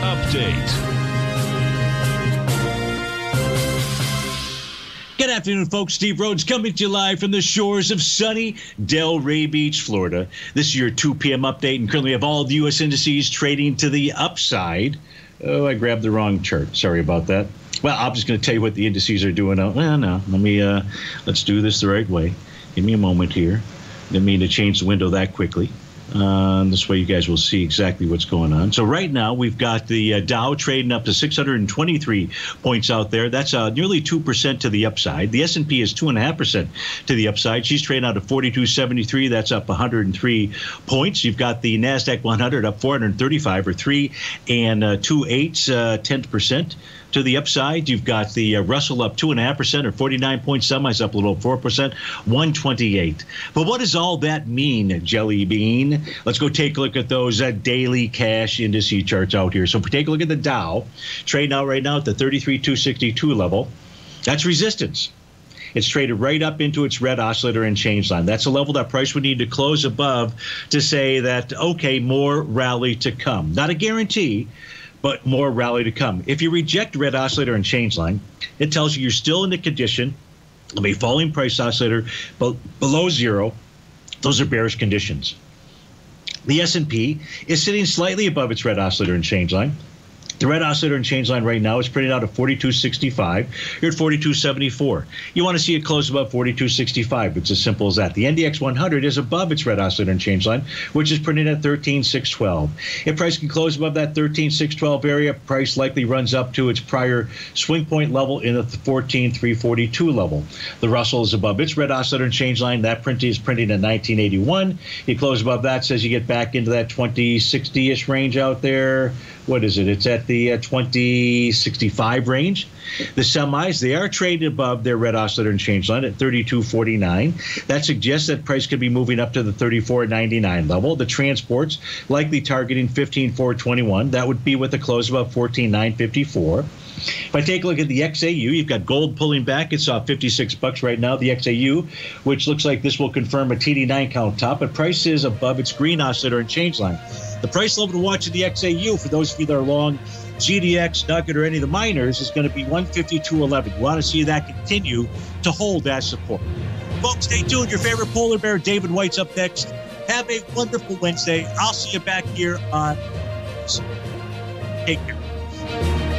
update. Good afternoon, folks. Steve Rhodes coming to you live from the shores of sunny Delray Beach, Florida. This is your 2 p.m. update, and currently have all the U.S. indices trading to the upside. Oh, I grabbed the wrong chart. Sorry about that. Well, I'm just going to tell you what the indices are doing. Oh, well, no, let me uh, let's do this the right way. Give me a moment here. Didn't mean to change the window that quickly. Uh, this way, you guys will see exactly what's going on. So right now, we've got the uh, Dow trading up to 623 points out there. That's uh, nearly two percent to the upside. The S&P is two and a half percent to the upside. She's trading out of 42.73. That's up 103 points. You've got the Nasdaq 100 up 435 or three and uh, two eighths, uh, ten percent to the upside. You've got the uh, Russell up two and a half percent or 49 points. Semis up a little four percent, 128. But what does all that mean, Jelly Bean? Let's go take a look at those uh, daily cash indice charts out here. So if we take a look at the Dow, trading out right now at the 33,262 level, that's resistance. It's traded right up into its red oscillator and change line. That's a level that price would need to close above to say that, okay, more rally to come. Not a guarantee, but more rally to come. If you reject red oscillator and change line, it tells you you're still in the condition of a falling price oscillator but below zero. Those are bearish conditions. The S&P is sitting slightly above its red oscillator and change line. The red oscillator and change line right now is printed out at 42.65. You're at 42.74. You want to see it close above 42.65. It's as simple as that. The NDX 100 is above its red oscillator and change line, which is printed at 13.612. If price can close above that 13.612 area, price likely runs up to its prior swing point level in the 14.342 level. The Russell is above its red oscillator and change line. That print is printing at 1981. You close above that, says you get back into that 2060 ish range out there what is it? It's at the uh, 2065 range. The semis, they are traded above their red oscillator and change line at 32.49. That suggests that price could be moving up to the 34.99 level. The transports likely targeting 15.421. That would be with a close about 14.954. If I take a look at the XAU, you've got gold pulling back. It's off 56 bucks right now. The XAU, which looks like this will confirm a TD9 count top, but price is above its green oscillator and change line. The price level to watch at the XAU for those of you that are long GDX, Nugget, or any of the miners is going to be 152.11. You want to see that continue to hold that support. Folks, stay tuned. Your favorite polar bear, David White's up next. Have a wonderful Wednesday. I'll see you back here on. Take care.